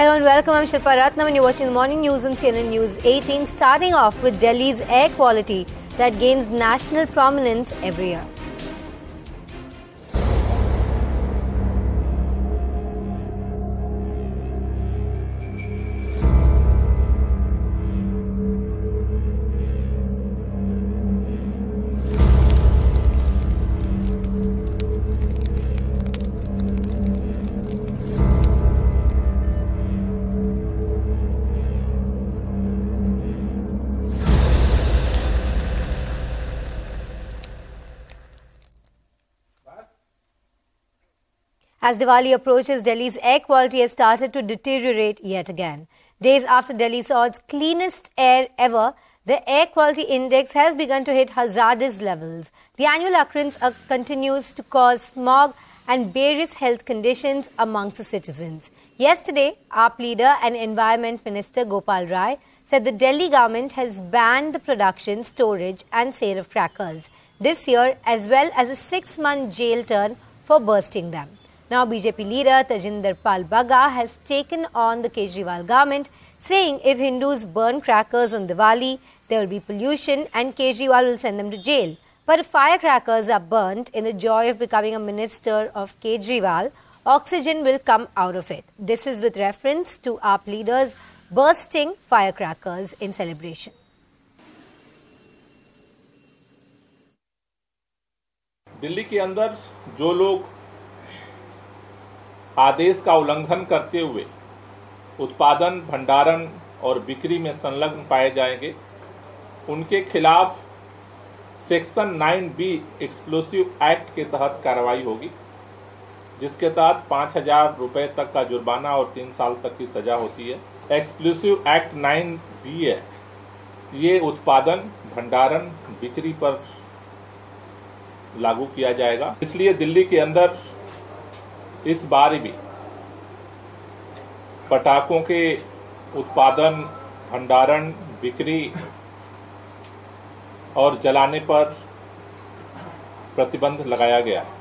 Hello and welcome. I'm Shilpa Ratnam and you're watching the morning news on CNN News 18. Starting off with Delhi's air quality that gains national prominence every year. As Diwali approaches, Delhi's air quality has started to deteriorate yet again. Days after Delhi saw its cleanest air ever, the air quality index has begun to hit hazardous levels. The annual occurrence uh, continues to cause smog and various health conditions amongst the citizens. Yesterday, AAP leader and Environment Minister Gopal Rai said the Delhi government has banned the production, storage, and sale of crackers this year, as well as a six month jail term for bursting them. Now, BJP leader Tajinder Pal Bagga has taken on the Kejriwal government, saying if Hindus burn crackers on Diwali, there will be pollution and Kejriwal will send them to jail. But if firecrackers are burnt in the joy of becoming a minister of Kejriwal, oxygen will come out of it. This is with reference to AAP leaders bursting firecrackers in celebration. Delhi के अंदर जो लोग आदेश का उल्लंघन करते हुए उत्पादन, भंडारण और बिक्री में संलग्न पाए जाएँगे। उनके खिलाफ सेक्शन 9 बी एक्सक्लूसिव एक्ट के तहत कार्रवाई होगी, जिसके तहत पाँच हज़ार रुपये तक का जुर्माना और तीन साल तक की सजा होती है। एक्सक्लूसिव एक्ट 9 बी है। ये उत्पादन, भंडारण, बिक्री पर लागू किया जाएगा। इसलिए दिल्ली के अंदर इस बार भी पटाखों के उत्पादन, भंडारण, बिक्री और जलाने पर प्रतिबंध लगाया गया है।